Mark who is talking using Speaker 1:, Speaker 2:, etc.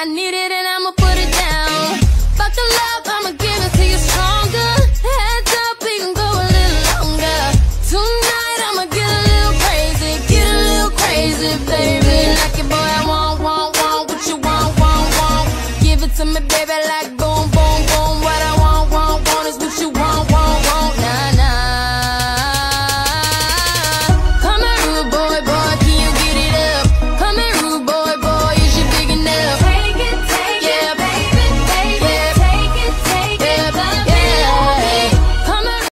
Speaker 1: I need it and I'ma put it down. Buckle up, I'ma give it to you stronger. Heads up, we can go a little longer. Tonight I'ma get a little crazy, get a little crazy, baby. Like it, boy, I want, want, want what you want, want, want. Give it to me, baby, like